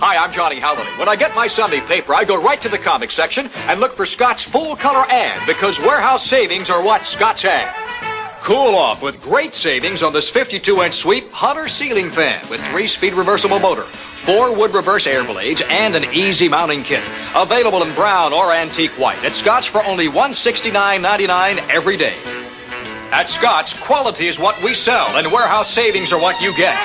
Hi, I'm Johnny Holliday. When I get my Sunday paper, I go right to the comic section and look for Scott's full color ad because warehouse savings are what Scott's has. Cool off with great savings on this 52 inch sweep Hunter ceiling fan with three speed reversible motor, four wood reverse air blades, and an easy mounting kit. Available in brown or antique white at Scott's for only $169.99 every day. At Scott's, quality is what we sell, and warehouse savings are what you get.